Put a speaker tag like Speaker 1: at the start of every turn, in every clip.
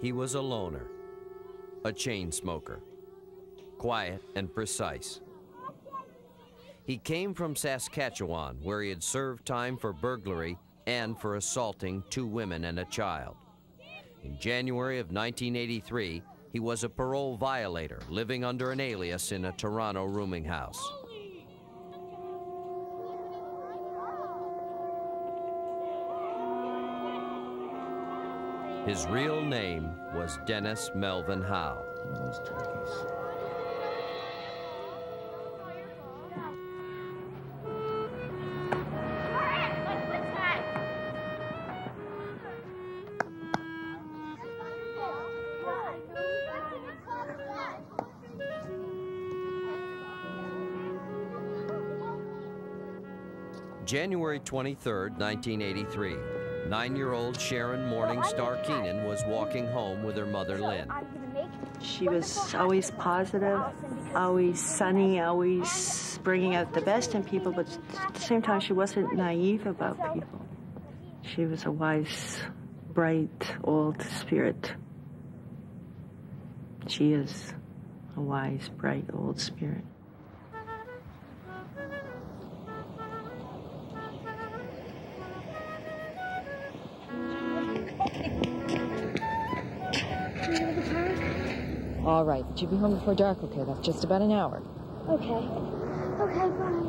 Speaker 1: he was a loner, a chain smoker, quiet and precise. He came from Saskatchewan, where he had served time for burglary and for assaulting two women and a child. In January of 1983, he was a parole violator living under an alias in a Toronto rooming house. His real name was Dennis Melvyn Howe.
Speaker 2: Those turkeys.
Speaker 1: January 23, 1983. Nine year old Sharon Morningstar Keenan was walking home with her mother Lynn.
Speaker 3: She was always positive, always sunny, always bringing out the best in people, but at the same time, she wasn't naive about people. She was a wise, bright, old spirit. She is a wise, bright, old spirit.
Speaker 4: All right, but you'll be home before dark, okay? That's just about an hour.
Speaker 5: Okay. Okay, bye.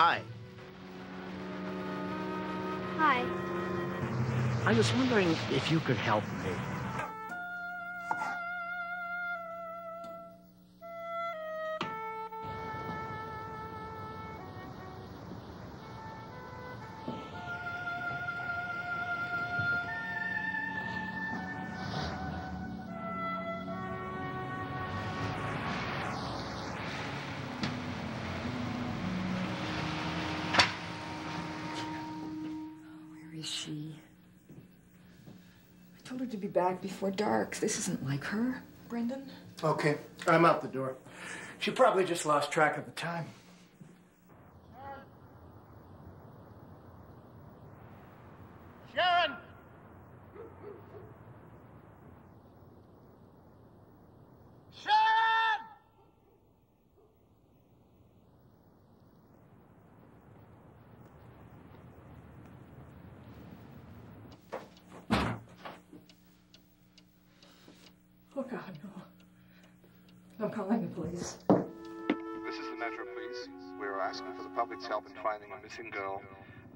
Speaker 6: Hi.
Speaker 5: Hi.
Speaker 6: I was wondering if you could help me.
Speaker 4: She? I told her to be back before dark. This isn't like her, Brendan.
Speaker 6: Okay, I'm out the door. She probably just lost track of the time. Sharon! Sharon!
Speaker 4: Oh, God, no. I'm calling the police.
Speaker 7: This is the Metro Police. We are asking for the public's help in finding a missing girl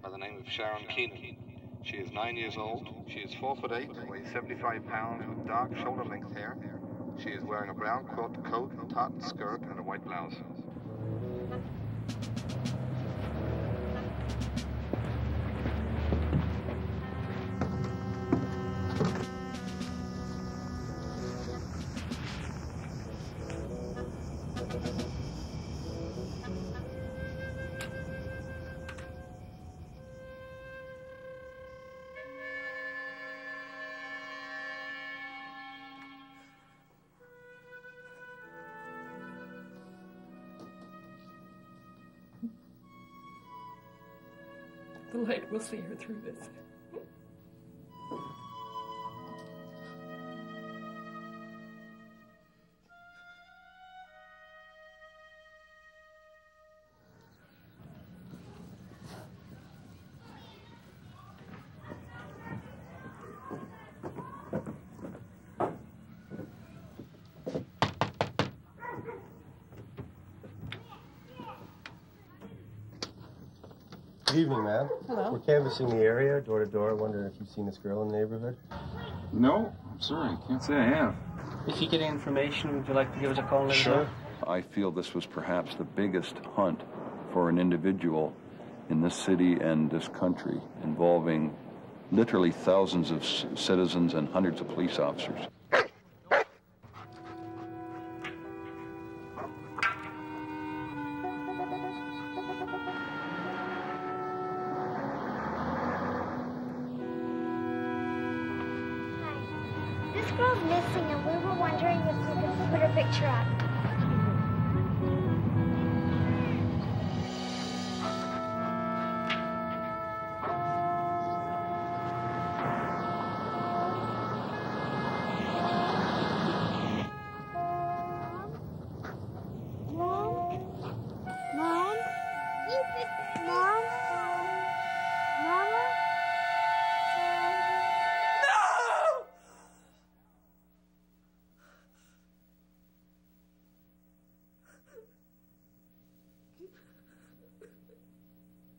Speaker 7: by the name of Sharon Keenan. She is nine years old. She is four foot eight, weighs 75 pounds, with dark shoulder-length hair. She is wearing a brown quilt coat, a tartan skirt, and a white blouse.
Speaker 4: The light will see her through this.
Speaker 8: Good evening, ma'am.
Speaker 4: Hello.
Speaker 8: We're canvassing the area, door to door, wondering if you've seen this girl in the neighborhood.
Speaker 9: No, I'm sorry. Can't say I have.
Speaker 10: If you get any information, would you like to give us a call? and let us know?
Speaker 2: I feel this was perhaps the biggest hunt for an individual in this city and this country involving literally thousands of citizens and hundreds of police officers.
Speaker 5: This girl's missing and we were wondering if we could put her picture up.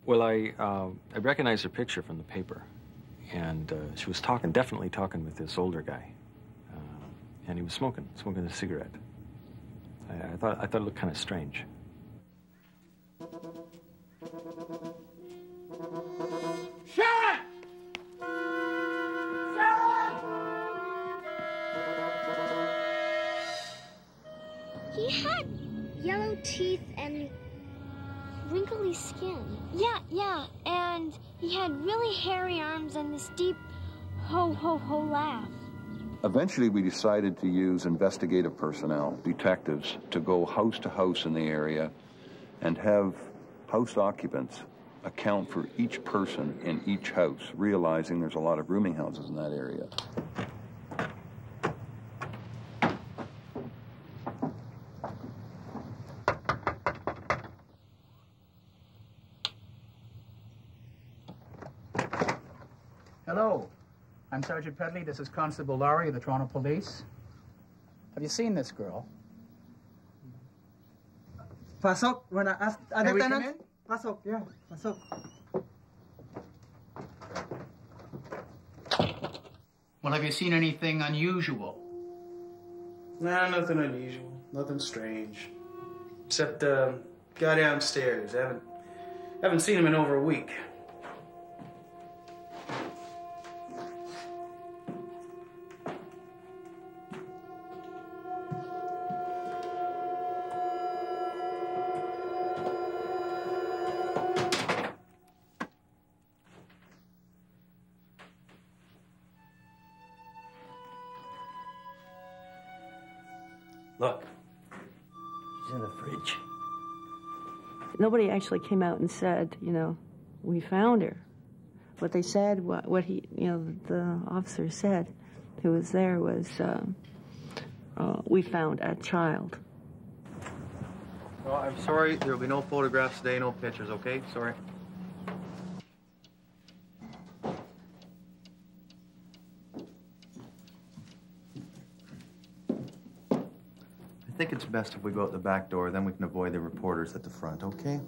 Speaker 9: Well, I uh, I recognized her picture from the paper, and uh, she was talking, definitely talking with this older guy, uh, and he was smoking, smoking a cigarette. I, I thought I thought it looked kind of strange.
Speaker 6: Sharon!
Speaker 5: He had yellow teeth and wrinkly skin. Yeah, yeah, and he had really hairy arms and this deep ho ho ho laugh.
Speaker 2: Eventually, we decided to use investigative personnel, detectives, to go house to house in the area and have house occupants account for each person in each house, realizing there's a lot of rooming houses in that area.
Speaker 10: Hello. I'm Sergeant Pedley. This is Constable Laurie of the Toronto Police. Have you seen this girl?
Speaker 11: Pasok. Wanna ask
Speaker 10: May we come
Speaker 11: Lieutenant?
Speaker 10: in?
Speaker 11: Pasok. Yeah. Pasok.
Speaker 10: Well, have you seen anything unusual?
Speaker 6: Nah, nothing unusual. Nothing strange. Except, uh, guy downstairs. I haven't, haven't seen him in over a week.
Speaker 11: Look. She's in the fridge.
Speaker 3: Nobody actually came out and said, you know, we found her. What they said, what, what he, you know, the officer said, who was there, was, uh, uh, we found a child.
Speaker 8: Well, I'm sorry. There will be no photographs today, no pictures, okay? Sorry. It's best if we go out the back door, then we can avoid the reporters at the front, okay?